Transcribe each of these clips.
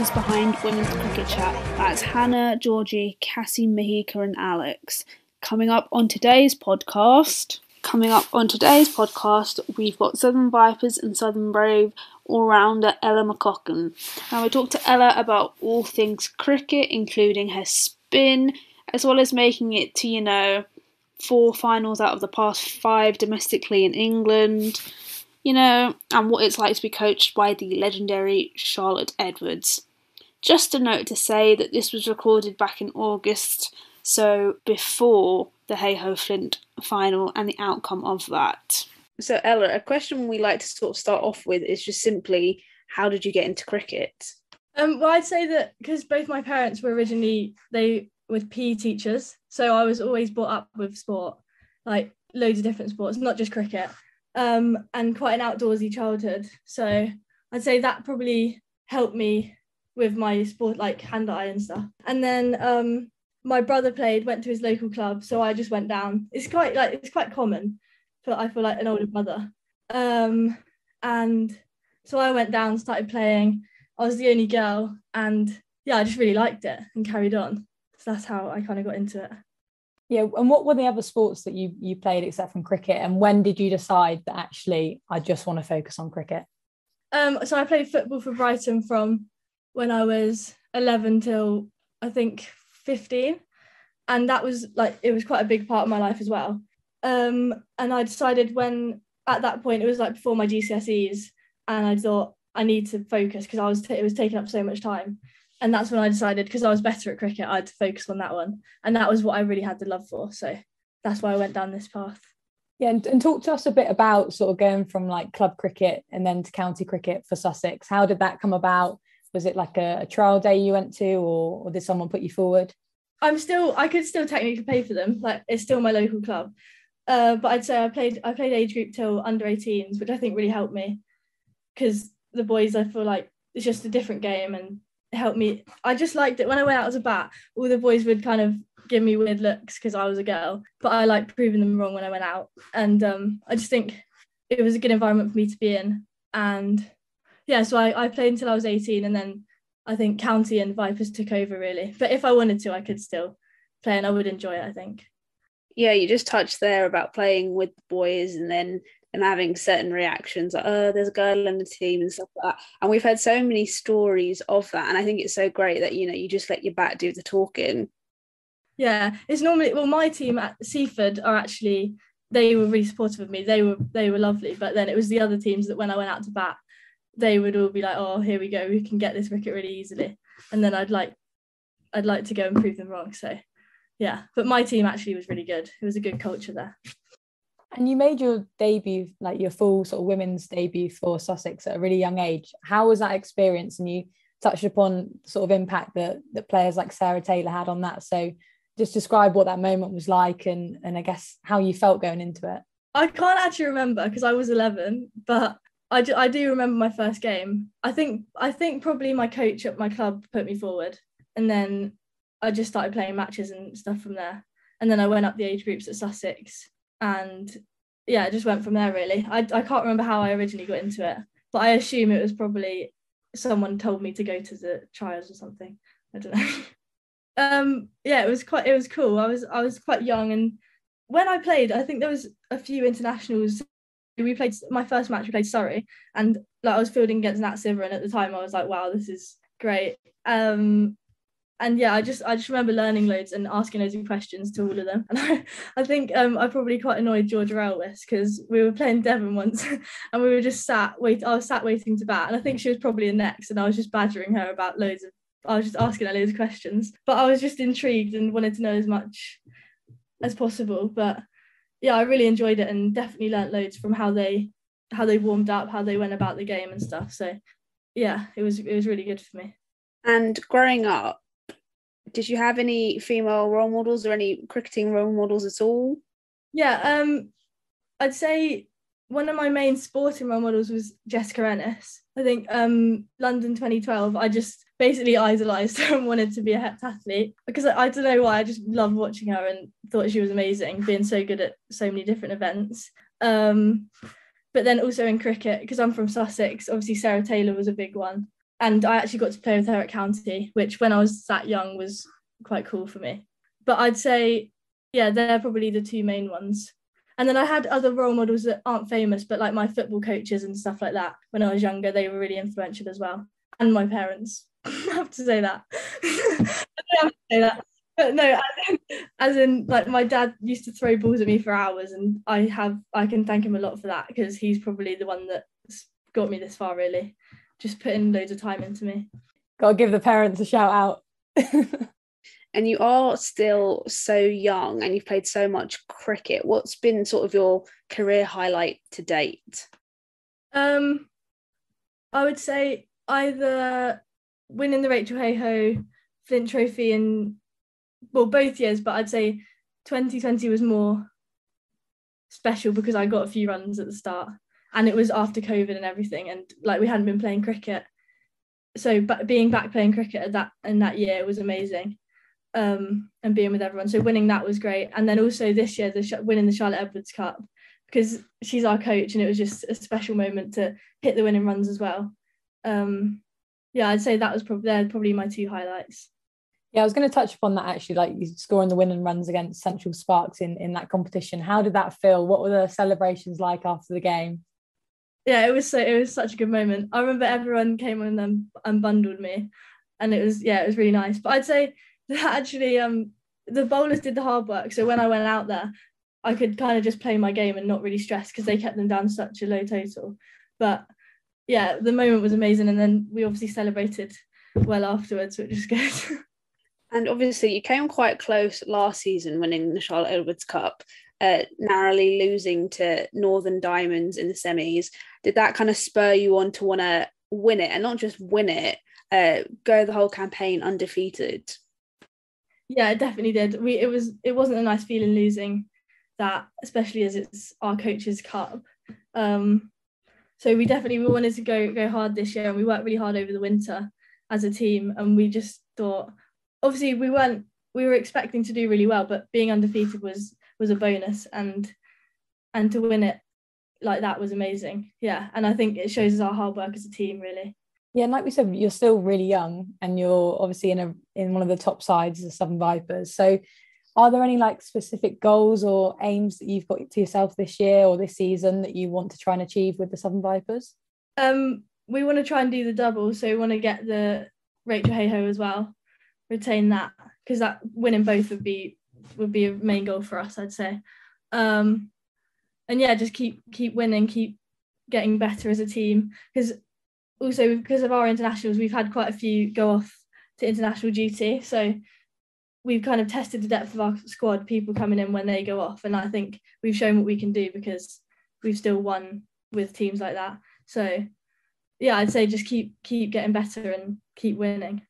voices behind Women's Cricket Chat. That's Hannah, Georgie, Cassie, Mahika, and Alex. Coming up on today's podcast, coming up on today's podcast, we've got Southern Vipers and Southern Brave all-rounder Ella McCaughan. Now we talked to Ella about all things cricket, including her spin, as well as making it to you know four finals out of the past five domestically in England you know, and what it's like to be coached by the legendary Charlotte Edwards. Just a note to say that this was recorded back in August, so before the Heyhoe Flint final and the outcome of that. So, Ella, a question we like to sort of start off with is just simply how did you get into cricket? Um, well, I'd say that because both my parents were originally they were PE teachers, so I was always brought up with sport, like loads of different sports, not just cricket um, and quite an outdoorsy childhood. So I'd say that probably helped me with my sport, like hand eye and stuff. And then um, my brother played, went to his local club, so I just went down. It's quite like it's quite common, but I feel like an older brother. Um, and so I went down, started playing. I was the only girl, and yeah, I just really liked it and carried on. So that's how I kind of got into it. Yeah, and what were the other sports that you you played except from cricket? And when did you decide that actually I just want to focus on cricket? Um, so I played football for Brighton from when I was 11 till I think 15, and that was like it was quite a big part of my life as well. Um, and I decided when at that point it was like before my GCSEs, and I thought I need to focus because I was t- it was taking up so much time and that's when I decided because I was better at cricket, I'd focus on that one, and that was what I really had the love for. So that's why I went down this path. Yeah, and, and talk to us a bit about sort of going from like club cricket and then to county cricket for Sussex. How did that come about? Was it like a, a trial day you went to, or, or did someone put you forward? I'm still, I could still technically play for them. Like it's still my local club, uh, but I'd say I played, I played age group till under 18s, which I think really helped me because the boys, I feel like it's just a different game and helped me. I just liked it when I went out as a bat. All the boys would kind of give me weird looks because I was a girl, but I like proving them wrong when I went out. And um, I just think it was a good environment for me to be in. And yeah, so I, I played until I was 18, and then I think County and Vipers took over really. But if I wanted to, I could still play, and I would enjoy it. I think. Yeah, you just touched there about playing with boys, and then and having certain reactions like oh there's a girl in the team and stuff like that and we've had so many stories of that and i think it's so great that you know you just let your bat do the talking yeah it's normally well my team at seaford are actually they were really supportive of me they were they were lovely but then it was the other teams that when i went out to bat they would all be like oh here we go we can get this wicket really easily and then i'd like i'd like to go and prove them wrong so yeah but my team actually was really good it was a good culture there and you made your debut, like your full sort of women's debut for Sussex at a really young age. How was that experience? And you touched upon sort of impact that that players like Sarah Taylor had on that. So just describe what that moment was like and and I guess how you felt going into it. I can't actually remember because I was 11, but I do, I do remember my first game. I think I think probably my coach at my club put me forward, and then I just started playing matches and stuff from there. And then I went up the age groups at Sussex, and yeah, it just went from there really. I, I can't remember how I originally got into it, but I assume it was probably someone told me to go to the trials or something. I don't know. um yeah, it was quite it was cool. I was I was quite young and when I played, I think there was a few internationals. We played my first match. We played Surrey, and like I was fielding against Nat Siver, and at the time I was like, "Wow, this is great." Um, and yeah, I just I just remember learning loads and asking loads of questions to all of them. And I, I think um, I probably quite annoyed Georgia Elwiss because we were playing Devon once and we were just sat wait I was sat waiting to bat and I think she was probably in next and I was just badgering her about loads of I was just asking her loads of questions. But I was just intrigued and wanted to know as much as possible. But yeah, I really enjoyed it and definitely learnt loads from how they how they warmed up, how they went about the game and stuff. So yeah, it was it was really good for me. And growing up, did you have any female role models or any cricketing role models at all? Yeah, um, I'd say one of my main sporting role models was Jessica Ennis. I think um, London 2012, I just basically idolized her and wanted to be a heptathlete because I, I don't know why, I just loved watching her and thought she was amazing, being so good at so many different events. Um, but then also in cricket, because I'm from Sussex, obviously Sarah Taylor was a big one. and I actually got to play with her at county, which when I was that young was quite cool for me. But I'd say, yeah, they're probably the two main ones. And then I had other role models that aren't famous, but like my football coaches and stuff like that when I was younger, they were really influential as well. And my parents. I have to say that. I have to say that. But no, as in, as in, like my dad used to throw balls at me for hours, and I have I can thank him a lot for that because he's probably the one that's got me this far. Really, just putting loads of time into me. Got to give the parents a shout out. and you are still so young and you've played so much cricket. What's been sort of your career highlight to date? Um, I would say either winning the Rachael Heyhoe Flint Trophy in well both years, but I'd say 2020 was more special because I got a few runs at the start and it was after COVID and everything and like we hadn't been playing cricket. So but being back playing cricket at that in that year was amazing. Um, and being with everyone. So winning that was great. And then also this year, the winning the Charlotte Edwards Cup because she's our coach and it was just a special moment to hit the winning runs as well. Um, yeah, I'd say that was probably they're probably my two highlights. Yeah, I was going to touch upon that actually, like you scoring the winning runs against Central Sparks in in that competition. How did that feel? What were the celebrations like after the game? Yeah, it was so it was such a good moment. I remember everyone came and them and bundled me, and it was yeah, it was really nice. But I'd say actually um the bowlers did the hard work. So when I went out there, I could kind of just play my game and not really stress because they kept them down such a low total. But yeah, the moment was amazing, and then we obviously celebrated well afterwards, which is good. And obviously, you came quite close last season, winning the Charlotte Edwards Cup, uh, narrowly losing to Northern Diamonds in the semis. Did that kind of spur you on to want to win it, and not just win it, uh, go the whole campaign undefeated? Yeah, it definitely did. We it was it wasn't a nice feeling losing that, especially as it's our coach's cup. Um, so we definitely we wanted to go go hard this year, and we worked really hard over the winter as a team, and we just thought obviously we weren't we were expecting to do really well, but being undefeated was was a bonus and and to win it like that was amazing. Yeah. And I think it shows us our hard work as a team really. Yeah, and like we said, you're still really young and you're obviously in a in one of the top sides, the Southern Vipers. So are there any like specific goals or aims that you've got to yourself this year or this season that you want to try and achieve with the Southern Vipers? Um, we want to try and do the double, so we want to get the Rachael Heyhoe as well retain that because that winning both would be would be a main goal for us, I'd say. Um, and yeah, just keep keep winning, keep getting better as a team. Because also because of our internationals, we've had quite a few go off to international duty, so we've kind of tested the depth of our squad. People coming in when they go off, and I think we've shown what we can do because we've still won with teams like that. So yeah, I'd say just keep keep getting better and keep winning.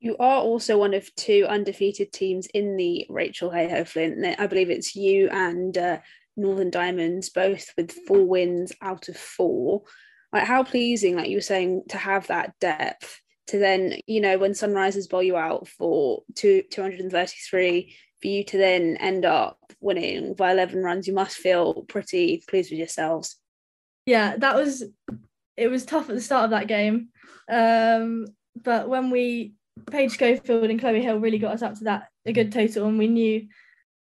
You are also one of two undefeated teams in the Rachael Heyhoe Flint. I believe it's you and uh, Northern Diamonds, both with four wins out of four. Like how pleasing, like you were saying, to have that depth. To then, you know, when Sunrisers bowl you out for two, 233, for you to then end up winning by 11 runs, you must feel pretty pleased with yourselves. Yeah, that was, it was tough at the start of that game. Um, but when we Paige Schofield and Chloe Hill really got us up to that a good total, and we knew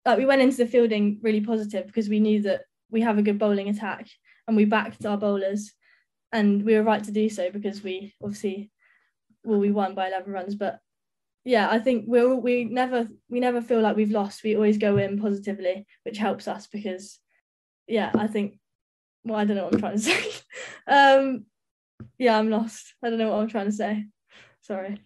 like we went into the fielding really positive because we knew that we have a good bowling attack and we backed our bowlers, and we were right to do so because we obviously well we won by 11 runs, but yeah, I think we we never we never feel like we've lost. We always go in positively, which helps us because yeah, I think well I don't know what I'm trying to say. um, yeah, I'm lost. I don't know what I'm trying to say. Sorry.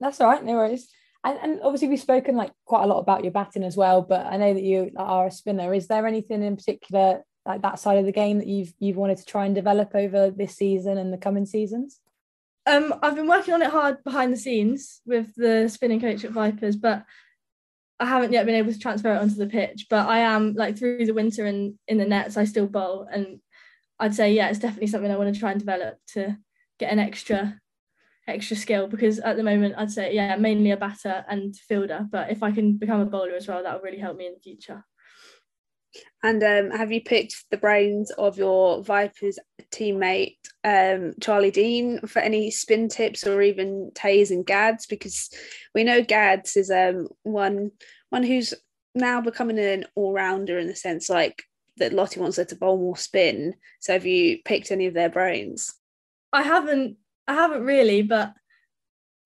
That's all right, no worries. And, and obviously we've spoken like quite a lot about your batting as well, but I know that you are a spinner. Is there anything in particular like that side of the game that you've you've wanted to try and develop over this season and the coming seasons? Um, I've been working on it hard behind the scenes with the spinning coach at Vipers, but I haven't yet been able to transfer it onto the pitch. But I am like through the winter and in the nets, I still bowl, and I'd say yeah, it's definitely something I want to try and develop to get an extra extra skill because at the moment I'd say yeah mainly a batter and fielder but if I can become a bowler as well that will really help me in the future And um, have you picked the brains of your Vipers teammate um, Charlie Dean for any spin tips or even Tays and Gads? Because we know Gads is um, one one who's now becoming an all rounder in the sense like that Lottie wants her to bowl more spin. So have you picked any of their brains? I haven't. I haven't really, but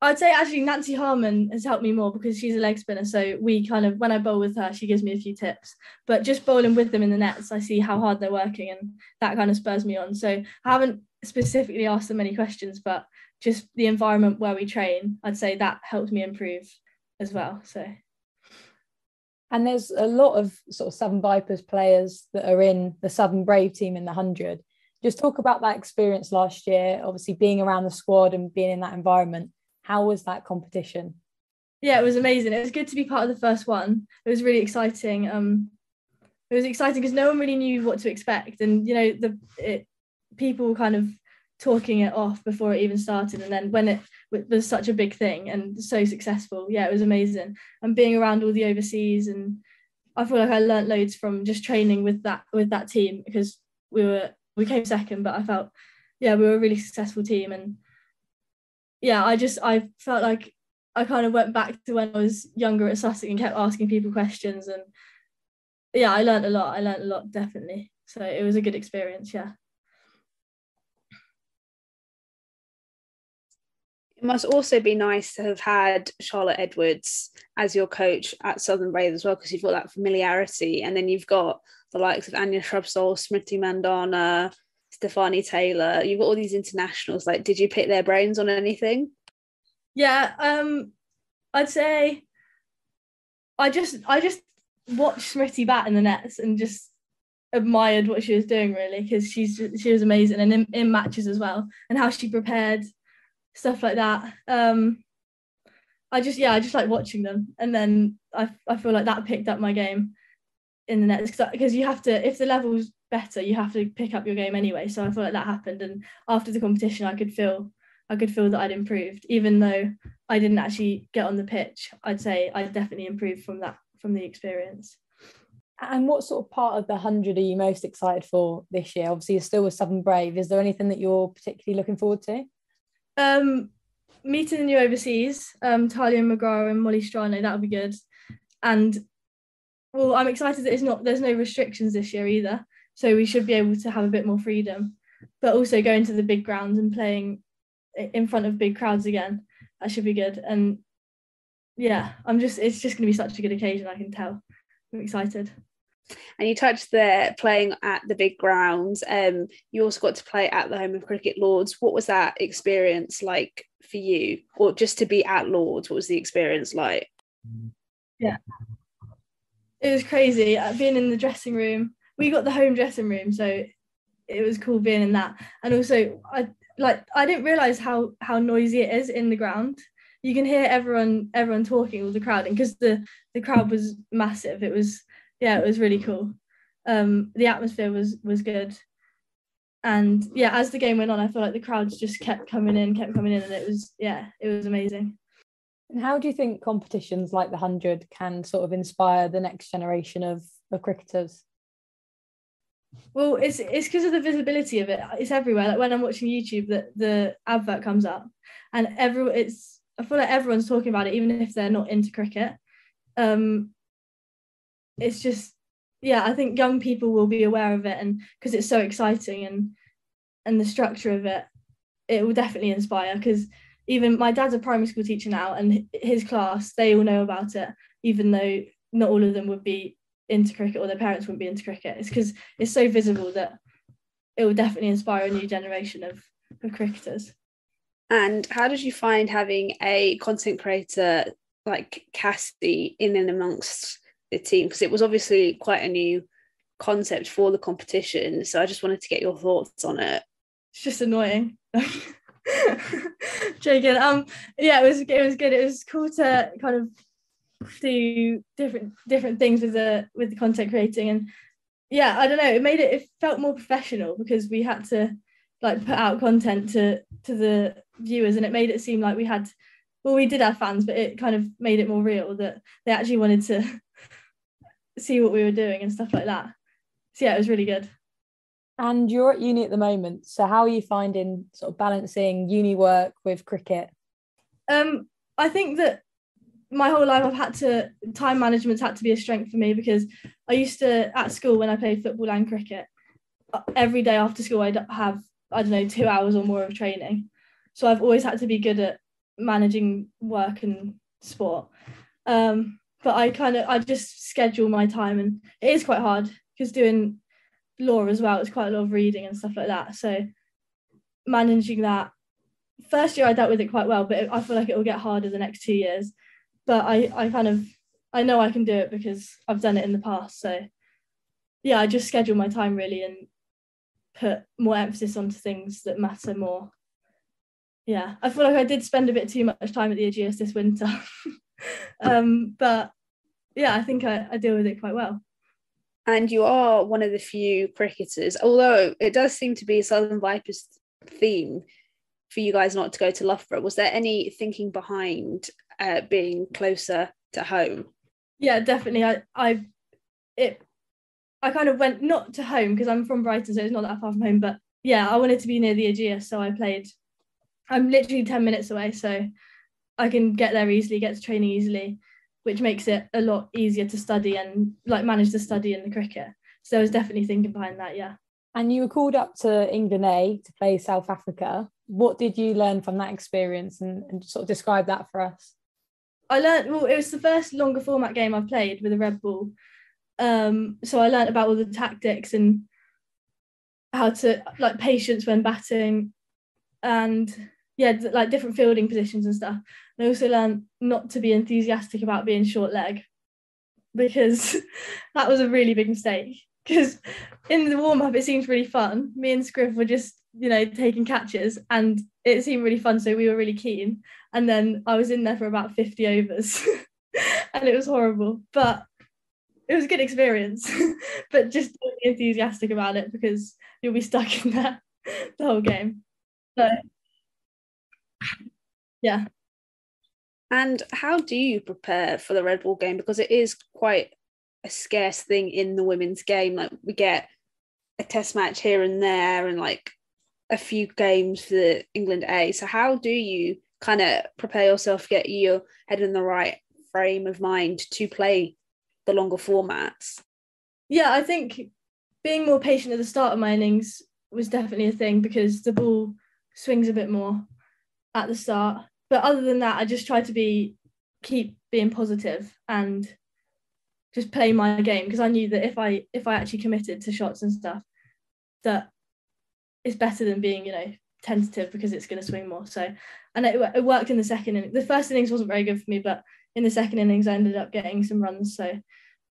I'd say actually Nancy Harman has helped me more because she's a leg spinner. So we kind of when I bowl with her, she gives me a few tips. But just bowling with them in the nets, I see how hard they're working, and that kind of spurs me on. So I haven't specifically asked them any questions, but just the environment where we train, I'd say that helps me improve as well. So. And there's a lot of sort of Southern Vipers players that are in the Southern Brave team in the hundred. Just talk about that experience last year. Obviously, being around the squad and being in that environment how was that competition? Yeah, it was amazing. It was good to be part of the first one. It was really exciting. Um, it was exciting because no one really knew what to expect, and you know the it, people kind of talking it off before it even started, and then when it was such a big thing and so successful, yeah, it was amazing. And being around all the overseas, and I feel like I learnt loads from just training with that with that team because we were we came second, but I felt yeah we were a really successful team and yeah, I just I felt like I kind of went back to when I was younger at Sussex and kept asking people questions and yeah, I learned a lot. I learned a lot definitely. So it was a good experience, yeah. It must also be nice to have had Charlotte Edwards as your coach at Southern Brave as well, because you've got that familiarity, and then you've got the likes of Anya Shrubsole, Smriti Mandhana, Stefanie Taylor. You've got all these internationals. Like, did you pick their brains on anything? Yeah, um, I'd say I just I just watched Smriti bat in the nets and just admired what she was doing really because she's she was amazing and in, in matches as well and how she prepared stuff like that. Um, I just yeah I just like watching them and then I I feel like that picked up my game in the nets because you have to if the levels better, you have to pick up your game anyway. So I feel like that happened. And after the competition, I could feel I could feel that I'd improved, even though I didn't actually get on the pitch. I'd say I definitely improved from that from the experience. And what sort of part of the hundred are you most excited for this year? Obviously, you're still with Southern Brave. Is there anything that you're particularly looking forward to? Um, meeting the new overseas, um, Tahlia McGrath and Molly Strano, that would be good. And well, I'm excited that it's not there's no restrictions this year either. So we should be able to have a bit more freedom, but also going to the big grounds and playing in front of big crowds again. That should be good. And yeah, I'm just it's just going to be such a good occasion. I can tell. I'm excited. And you touched there playing at the big grounds. Um, you also got to play at the home of Cricket Lords. What was that experience like for you, or just to be at Lords? What was the experience like? Yeah, it was crazy. Uh, being in the dressing room, we got the home dressing room, so it was cool being in that. And also, I like I didn't realize how how noisy it is in the ground. You can hear everyone everyone talking, all the crowd, and because the the crowd was massive, it was yeah, it was really cool. Um, the atmosphere was was good, and yeah, as the game went on, I felt like the crowds just kept coming in, kept coming in, and it was yeah, it was amazing. And how do you think competitions like the hundred can sort of inspire the next generation of of cricketers? Well, it's it's because of the visibility of it. It's everywhere. Like when I'm watching YouTube, that the advert comes up, and every it's I feel like everyone's talking about it, even if they're not into cricket. Um, it's just yeah, I think young people will be aware of it, and because it's so exciting and and the structure of it, it will definitely inspire. Because even my dad's a primary school teacher now, and his class they all know about it, even though not all of them would be into cricket or their parents wouldn't be into cricket. It's because it's so visible that it will definitely inspire a new generation of, of cricketers. And how did you find having a content creator like Cassie in and amongst the team? Because it was obviously quite a new concept for the competition. So I just wanted to get your thoughts on it. It's just annoying. Joking. Um yeah, it was it was good. It was cool to kind of do different different things with the with the content creating and yeah i don't know it made it it felt more professional because we had to like put out content to to the viewers and it made it seem like we had well we did have fans but it kind of made it more real that they actually wanted to see what we were doing and stuff like that. So yeah, it was really good. And you're at uni at the moment. So how are you finding sort of balancing uni work with cricket? Um, I think that my whole life I've had to time management's had to be a strength for me because I used to at school when I played football and cricket uh, every day after school I'd have I don't know two hours or more of training. So I've always had to be good at managing work and sport. Um, but I kind of I just schedule my time and it is quite hard because doing law as well it's quite a lot of reading and stuff like that. So managing that first year I dealt with it quite well but I feel like it will get harder the next two years but I I kind of I know I can do it because I've done it in the past. So yeah I just schedule my time really and put more emphasis onto things that matter more. Yeah I feel like I did spend a bit too much time at the Ageas this winter. Um, but yeah I think I, I deal with it quite well. And you are one of the few cricketers although it does seem to be a Southern Vipers theme for you guys not to go to Loughborough. Was there any thinking behind uh, being closer to home? Yeah definitely. I I it I kind of went not to home because I'm from Brighton so it's not that far from home but yeah I wanted to be near the Ageas so I played. I'm literally 10 minutes away so I can get there easily get to training easily which makes it a lot easier to study and like manage the study and the cricket. So I was definitely thinking behind that yeah. And you were called up to England A to play South Africa. What did you learn from that experience and, and sort of describe that for us I learned well it was the first longer format game I've played with a red ball um so I learned about all the tactics and how to like patience when batting and yeah like different fielding positions and stuff. And I also learned not to be enthusiastic about being short leg because that was a really big mistake. Because in the warm up it seemed really fun. Me and Scriv were just you know taking catches and it seemed really fun so we were really keen. And then I was in there for about 50 overs and it was horrible but it was a good experience. But just don't be enthusiastic about it because you'll be stuck in there the whole game. So yeah. And how do you prepare for the red ball game? Because it is quite a scarce thing in the women's game. Like we get a test match here and there and like a few games for the England A. So how do you kind of prepare yourself, get your head in the right frame of mind to play the longer formats? Yeah, I think being more patient at the start of my innings was definitely a thing because the ball swings a bit more at the start. But other than that, I just try to be keep being positive and just play my game because I knew that if I if I actually committed to shots and stuff, that it's better than being you know tentative because it's going to swing more. So, and it, it worked in the second inning. The first innings wasn't very good for me, but in the second innings I ended up getting some runs. So,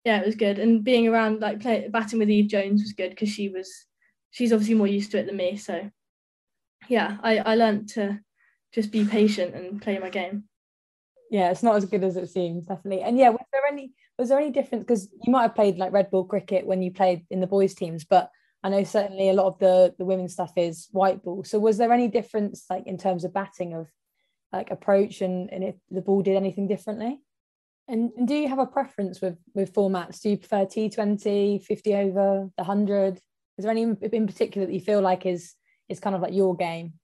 yeah, it was good. And being around like play, batting with Eve Jones was good because she was she's obviously more used to it than me. So, yeah, I I learned to just be patient and play my game. Yeah, it's not as good as it seems, definitely. And yeah, was there any was there any difference because you might have played like red ball cricket when you played in the boys teams, but I know certainly a lot of the the women's stuff is white ball. So was there any difference like in terms of batting of like approach and, and if the ball did anything differently? And, and do you have a preference with with formats? Do you prefer T20, 50 over, the 100? Is there any in particular that you feel like is is kind of like your game?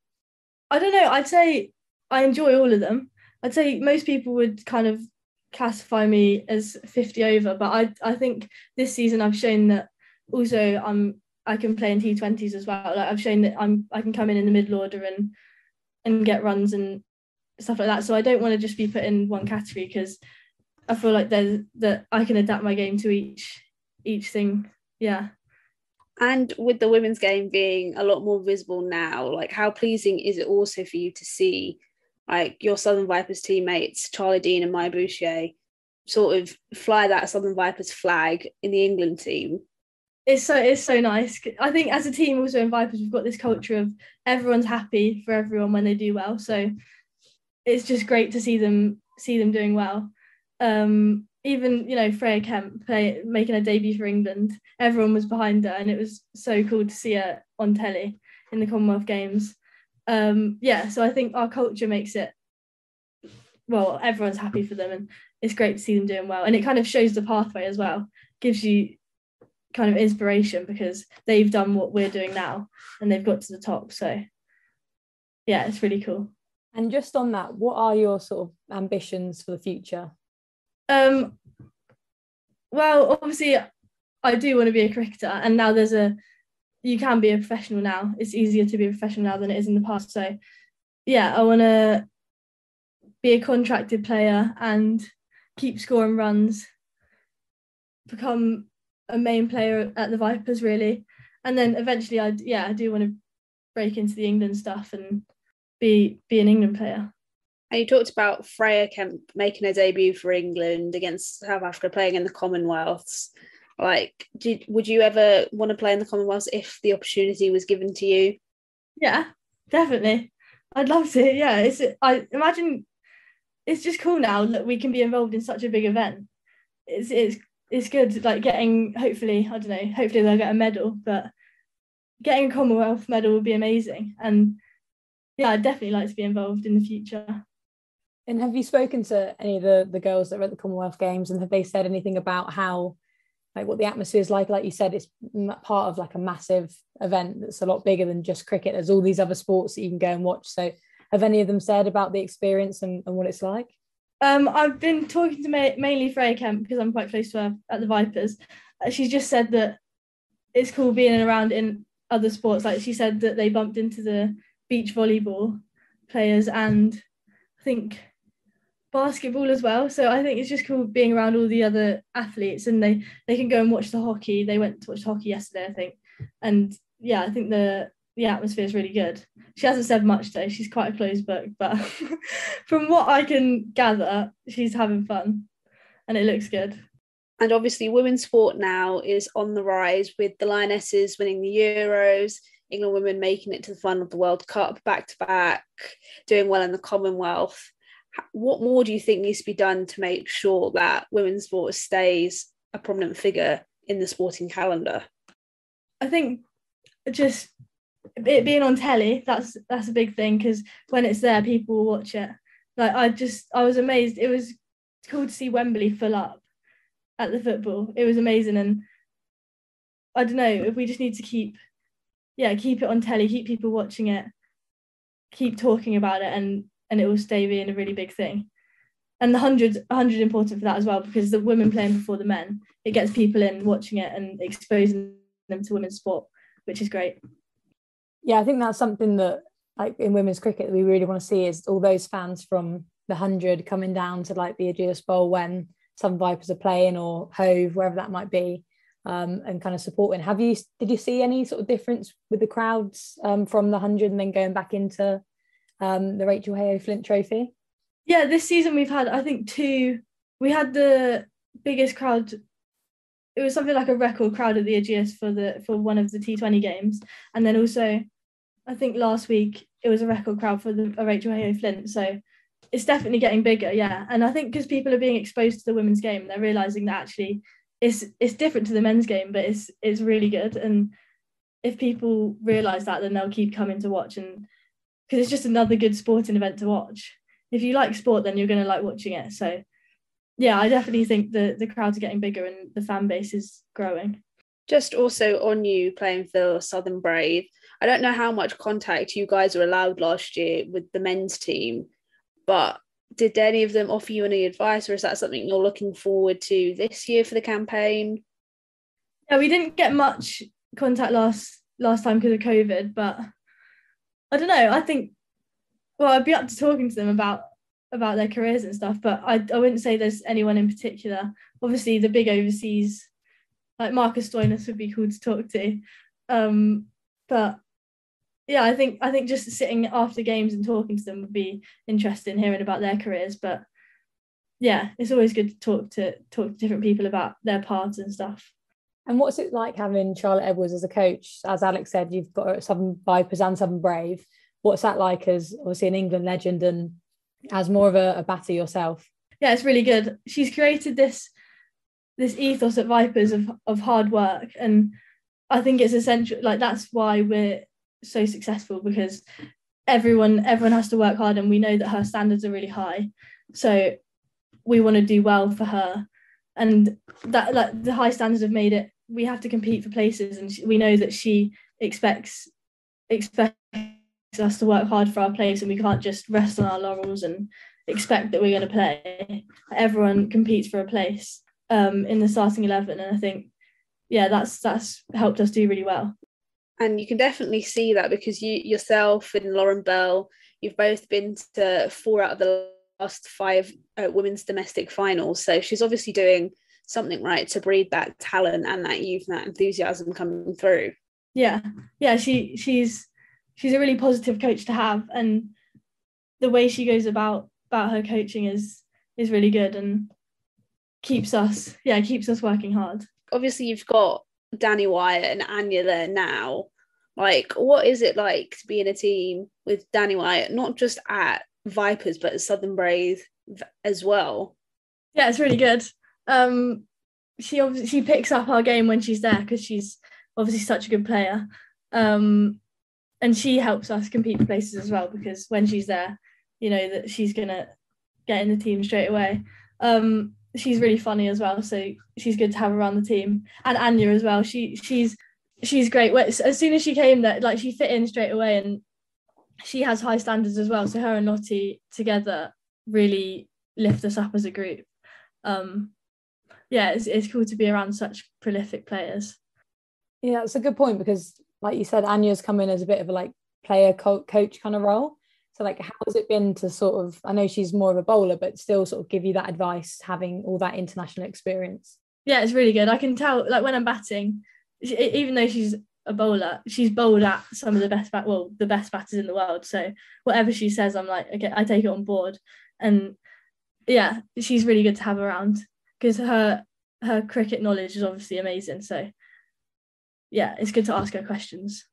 I don't know. I'd say I enjoy all of them. I'd say most people would kind of classify me as 50 over, but I I think this season I've shown that also I'm I can play in T20s as well. Like I've shown that I'm I can come in in the middle order and and get runs and stuff like that. So I don't want to just be put in one category because I feel like there's that I can adapt my game to each each thing. Yeah. And with the women's game being a lot more visible now, like how pleasing is it also for you to see like your Southern Vipers teammates, Charlie Dean and Maya Bouchier, sort of fly that Southern Vipers flag in the England team it's so it's so nice. I think as a team, also in Vipers, we've got this culture of everyone's happy for everyone when they do well. So it's just great to see them see them doing well. Um, even you know Freya Kemp play, making a debut for England, everyone was behind her, and it was so cool to see her on telly in the Commonwealth Games. Um, yeah, so I think our culture makes it well. Everyone's happy for them, and it's great to see them doing well, and it kind of shows the pathway as well gives you kind of inspiration because they've done what we're doing now and they've got to the top. So yeah, it's really cool. And just on that, what are your sort of ambitions for the future? Um, well, obviously, I do want to be a cricketer, and now there's a you can be a professional now. It's easier to be a professional now than it is in the past. So, yeah, I want to be a contracted player and keep scoring runs, become a main player at the Vipers really, and then eventually I yeah I do want to break into the England stuff and be be an England player. And you talked about Freya Kemp making her debut for England against South Africa, playing in the Commonwealths. Like, did would you ever want to play in the Commonwealths if the opportunity was given to you? Yeah, definitely. I'd love to. Yeah, it's I imagine it's just cool now that we can be involved in such a big event. It's it's it's good. Like getting hopefully I don't know. Hopefully they'll get a medal, but getting a Commonwealth medal would be amazing. And yeah, I'd definitely like to be involved in the future. And have you spoken to any of the the girls that were at the Commonwealth Games, and have they said anything about how, like, what the atmosphere is like? Like you said, it's part of like a massive event that's a lot bigger than just cricket. There's all these other sports that you can go and watch. So, have any of them said about the experience and, and what it's like? Um, I've been talking to ma- mainly Freya Kemp because I'm quite close to her at the Vipers. Uh, she's just said that it's cool being around in other sports. Like she said that they bumped into the beach volleyball players and I think basketball as well. So I think it's just cool being around all the other athletes and they they can go and watch the hockey. They went to watch hockey yesterday, I think. And yeah, I think the the atmosphere is really good. She hasn't said much though. She's quite a closed book, but from what I can gather, she's having fun and it looks good. And obviously, women's sport now is on the rise with the Lionesses winning the Euros, England women making it to the final of the World Cup back to back, doing well in the Commonwealth. What more do you think needs to be done to make sure that women's sport stays a prominent figure in the sporting calendar? I think just it being on telly that's that's a big thing because when it's there people will watch it. Like i just i was amazed. It was cool to see wembley fill up at the football. It was amazing and i don't know if we just need to keep yeah keep it on telly keep people watching it keep talking about it and and it will stay being a really big thing. And the 100 100 important for that as well because the women playing before the men it gets people in watching it and exposing them to women's sport which is great yeah, I think that's something that like in women's cricket we really want to see is all those fans from the hundred coming down to like the Ageas Bowl when some Vipers are playing or Hove, wherever that might be, um, and kind of supporting. Have you did you see any sort of difference with the crowds um, from the hundred and then going back into um, the Rachael Heyhoe Flint Trophy? Yeah, this season we've had I think two. We had the biggest crowd it was something like a record crowd at the Ageas for the for one of the T20 games, and then also I think last week it was a record crowd for the Rachael Heyhoe Flint. So it's definitely getting bigger, yeah. And I think because people are being exposed to the women's game, they're realizing that actually it's it's different to the men's game, but it's it's really good. And if people realize that, then they'll keep coming to watch. And because it's just another good sporting event to watch. If you like sport, then you're going to like watching it. So yeah, I definitely think the the crowds are getting bigger and the fan base is growing. Just also on you playing for Southern Brave, I don't know how much contact you guys were allowed last year with the men's team, but did any of them offer you any advice, or is that something you're looking forward to this year for the campaign? Yeah, we didn't get much contact last last time because of COVID, but I don't know. I think well, I'd be up to talking to them about about their careers and stuff, but I I wouldn't say there's anyone in particular. Obviously, the big overseas like Marcus Stoinis would be cool to talk to. Um, but yeah, I think I think just sitting after games and talking to them would be interesting, hearing about their careers. But yeah, it's always good to talk to talk to different people about their paths and stuff. And what's it like having Charlotte Edwards as a coach? As Alex said, you've got Southern Vipers and Southern Brave. What's that like as obviously an England legend and as more of a, a batter yourself? Yeah, it's really good. She's created this this ethos at Vipers of of hard work, and I think it's essential. Like that's why we're so successful because everyone everyone has to work hard, and we know that her standards are really high. So we want to do well for her, and that like the high standards have made it. We have to compete for places, and we know that she expects expects us to work hard for our place, and we can't just rest on our laurels and expect that we're going to play. Everyone competes for a place um, in the starting eleven, and I think yeah, that's that's helped us do really well. And you can definitely see that because you yourself and Lauren Bell, you've both been to four out of the last five uh, women's domestic finals. So she's obviously doing something right to breed that talent and that youth and that enthusiasm coming through. Yeah, yeah, she she's she's a really positive coach to have, and the way she goes about about her coaching is is really good and keeps us yeah keeps us working hard obviously you've got Danni Wyatt and Anya there now. Like, what is it like to be in a team with Danni Wyatt, not just at Vipers, but at Southern Brave as well? Yeah, it's really good. Um, she obviously she picks up our game when she's there because she's obviously such a good player. Um, and she helps us compete for places as well because when she's there, you know that she's gonna get in the team straight away. Um, she's really funny as well, so she's good to have around the team. And Anya as well. She she's she's great. As soon as she came there, like she fit in straight away, and she has high standards as well. So her and Lottie together really lift us up as a group. Um, yeah, it's it's cool to be around such prolific players. Yeah, it's a good point because, like you said, Anya's come in as a bit of a like player co- coach kind of role. So, like, how has it been to sort of? I know she's more of a bowler, but still sort of give you that advice, having all that international experience. Yeah, it's really good. I can tell, like, when I'm batting, even though she's a bowler, she's bowled at some of the best bat, well, the best batters in the world. So whatever she says, I'm like, okay, I take it on board. And yeah, she's really good to have around because her her cricket knowledge is obviously amazing. So yeah, it's good to ask her questions.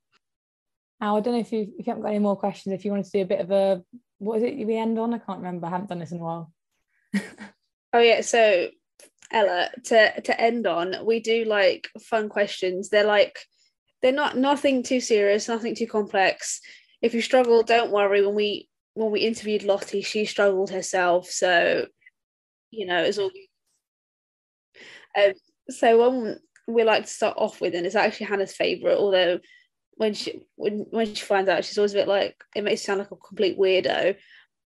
Now, I don't know if you if you haven't got any more questions, if you wanted to do a bit of a what is it we end on? I can't remember. I haven't done this in a while. oh yeah, so Ella, to to end on, we do like fun questions. They're like they're not nothing too serious, nothing too complex. If you struggle, don't worry. When we when we interviewed Lottie, she struggled herself, so you know it's all. Um, so one we like to start off with, and it's actually Hannah's favourite, although when she when when she finds out, she's always a bit like it makes sound like a complete weirdo,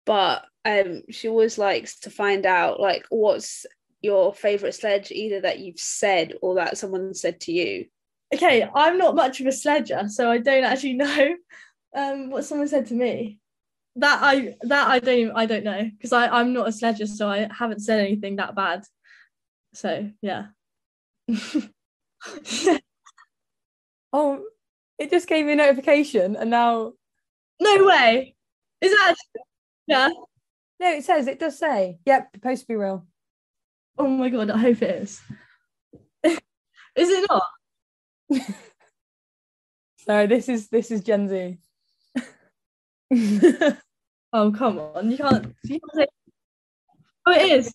but um, she always likes to find out like what's your favorite sledge, either that you've said or that someone said to you. Okay, I'm not much of a sledger, so I don't actually know um, what someone said to me. That I that I don't I don't know because I I'm not a sledger, so I haven't said anything that bad. So yeah. oh, just gave me a notification and now no way. Is that yeah. No it says it does say. Yep supposed to be real. Oh my god i hope it is. Is it not? No this is this is gen z. Oh come on. You can't, you can't say oh it is.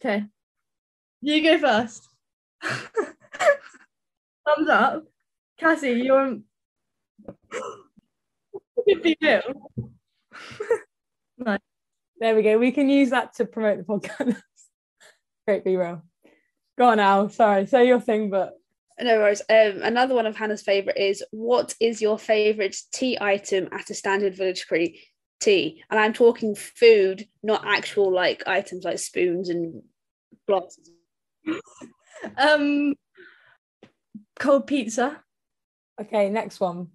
Okay. You go first. Thumbs up. Cassie, you're could be you. nice. There we go. We can use that to promote the podcast. Great be real. Go on now. Sorry, say your thing, but no worries. Um, another one of Hannah's favourite is what is your favourite tea item at a standard village creek tea? And I'm talking food, not actual like items like spoons and glasses. um, cold pizza. Okay, next one.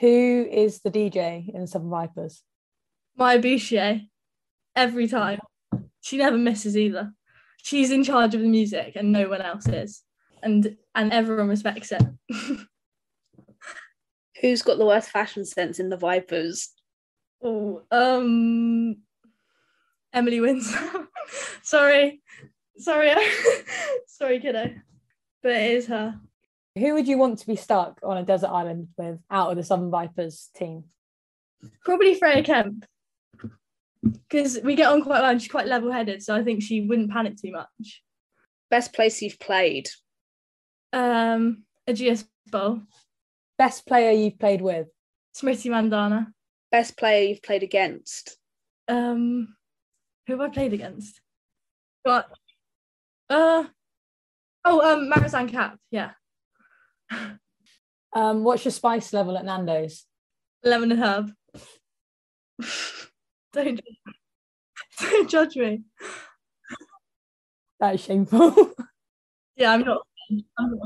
Who is the DJ in the Southern Vipers? Maya Bouchier. Every time. She never misses either. She's in charge of the music and no one else is. And and everyone respects it. Who's got the worst fashion sense in the Vipers? Oh, um Emily Windsor. Sorry. Sorry. Sorry, kiddo. But it is her. Who would you want to be stuck on a desert island with out of the Southern Vipers team? Probably Freya Kemp. Because we get on quite well and she's quite level headed, so I think she wouldn't panic too much. Best place you've played? Um, Ageas Bowl. Best player you've played with? Smriti Mandhana. Best player you've played against? Um, who have I played against? Got Uh oh, um, Marizanne Kapp. Yeah, Um, what's your spice level at Nando's? lemon and herb. don't don't judge me. That is shameful. Yeah, I'm not. I'm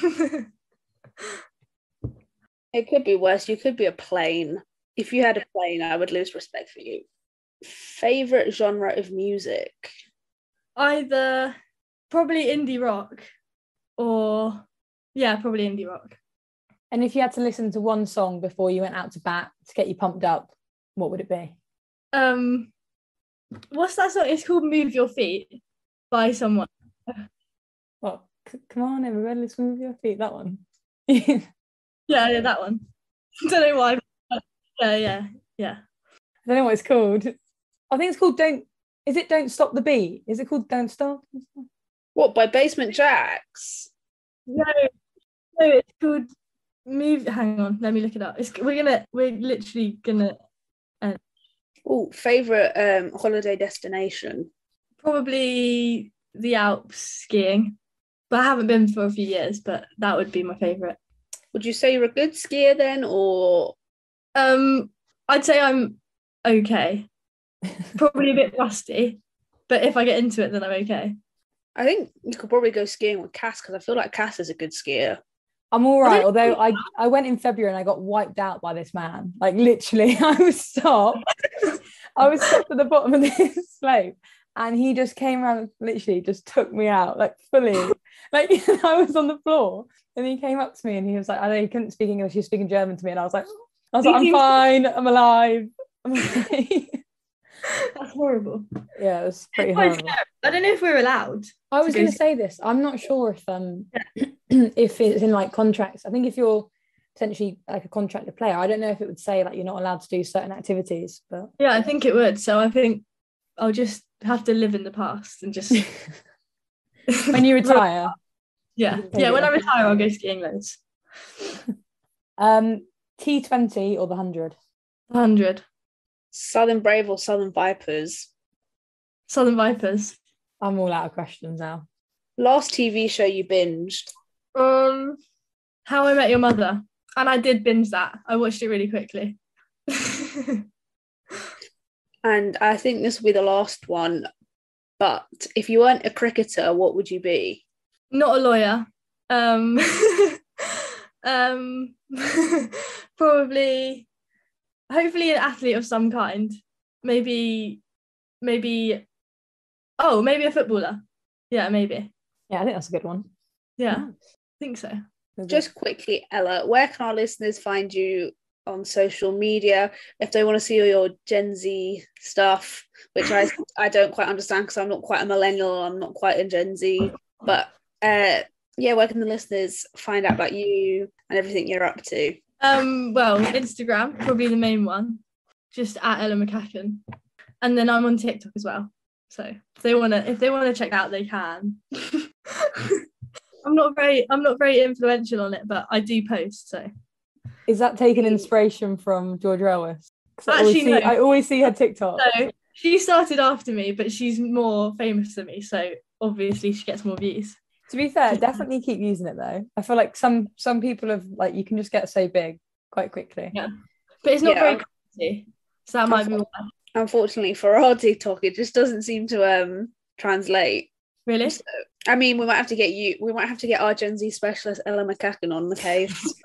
not. It could be worse. You could be a plain. If you had a plain, I would lose respect for you. Favorite genre of music? Either probably indie rock, or yeah, probably indie rock. and if you had to listen to one song before you went out to bat to get you pumped up, what would it be? Um, what's that song? It's called "Move Your Feet" by someone. What? C- come on, everybody, let's move your feet. That one. Yeah, yeah, that one. Don't know why. but yeah, yeah, yeah. don't know what it's called. I think it's called Don't. Is it Don't Stop the Beat? Is it called Don't Stop? What by Basement Jaxx? No, no, it's called "Move." Hang on, let me look it up. It's we're gonna we're literally gonna Oh, favorite um holiday destination? probably the Alps skiing, but I haven't been for a few years. But that would be my favorite. Would you say you're a good skier then, or Um, I'd say I'm okay. Probably a bit rusty, but if I get into it, then I'm okay. I think you could probably go skiing with Cass because I feel like Cass is a good skier. I'm all right, although I, I went in February and I got wiped out by this man. Like literally, I was stopped. I was stopped at the bottom of this slope and he just came around and literally just took me out, like fully. Like I was on the floor and he came up to me and he was like, I know he couldn't speak English, he was speaking German to me. And I was like, I was like, I'm fine, I'm alive. I'm okay. That's horrible. yeah, it was pretty horrible. I don't know if we're allowed. I was going to say this. I'm not sure if um if it's in like contracts. I think if you're potentially like a contracted player, I don't know if it would say like you're not allowed to do certain activities. But Yeah, I think it would. So I think I'll just have to live in the past and just when you retire, yeah, you yeah. When I retire, I'll go skiing loads. um, T20 or the hundred. Hundred Southern Brave or Southern Vipers? Southern Vipers. I'm all out of questions now. Last TV show you binged? Um, How I Met Your Mother, and I did binge that. I watched it really quickly. And I think this will be the last one. But if you weren't a cricketer, what would you be? Not a lawyer. Um, um, probably, hopefully, an athlete of some kind. Maybe, maybe. Oh, maybe a footballer. Yeah, maybe. Yeah, I think that's a good one. Yeah, Nice. I think so. Just quickly, Ella, where can our listeners find you on social media if they want to see all your Gen Z stuff, which I I don't quite understand because I'm not quite a millennial, I'm not quite a Gen Z, but uh yeah, where can the listeners find out about you and everything you're up to? Um, well, Instagram probably the main one, just at Ella McCaughan, and then I'm on TikTok as well. So if they wanna, if they wanna check out, they can. I'm not very, I'm not very influential on it, but I do post. So Is that taking inspiration from Georgia Elwiss? 'Cause I, always Actually, see, no. I always see her TikTok. so she started after me, but she's more famous than me, so obviously she gets more views. To be fair, definitely keep using it though. I feel like some some people have like you can just get so big quite quickly. Yeah. But it's not Yeah. very catchy, so that might be why. Unfortunately for our TikTok, it just doesn't seem to um translate. Really? I mean, we might have to get you. We might have to get our Gen Z specialist Ella McCaughan on the case.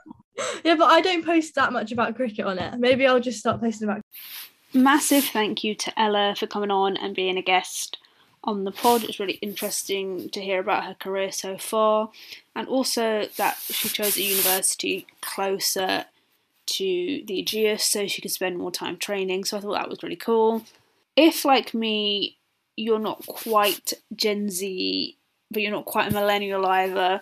Yeah, but I don't post that much about cricket on it. Maybe I'll just start posting about. Massive thank you to Ella for coming on and being a guest on the pod. It's really interesting to hear about her career so far, and also that she chose a university closer to the Ageas so she could spend more time training. So I thought that was really cool. If, like me, you're not quite Gen Z, but you're not quite a millennial either,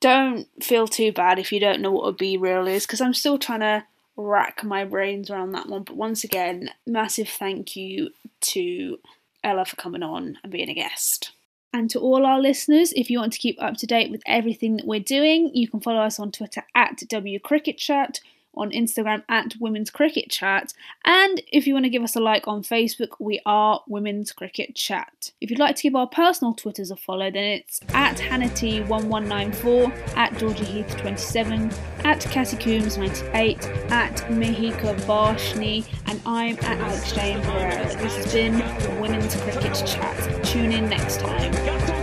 don't feel too bad if you don't know what a BeReal is, because I'm still trying to rack my brains around that one. But once again, massive thank you to Ella for coming on and being a guest. And to all our listeners, if you want to keep up to date with everything that we're doing, you can follow us on Twitter at WCricketChat on Instagram at Women's Cricket Chat. And if you want to give us a like on Facebook, we are Women's Cricket Chat. If you'd like to give our personal Twitters a follow, then it's at Hannity1194, at Georgie Heath27, at Cassie Coombs98, at Mihika Barshni, and I'm at Alex Jane Pereira. This has been Women's Cricket Chat. Tune in next time.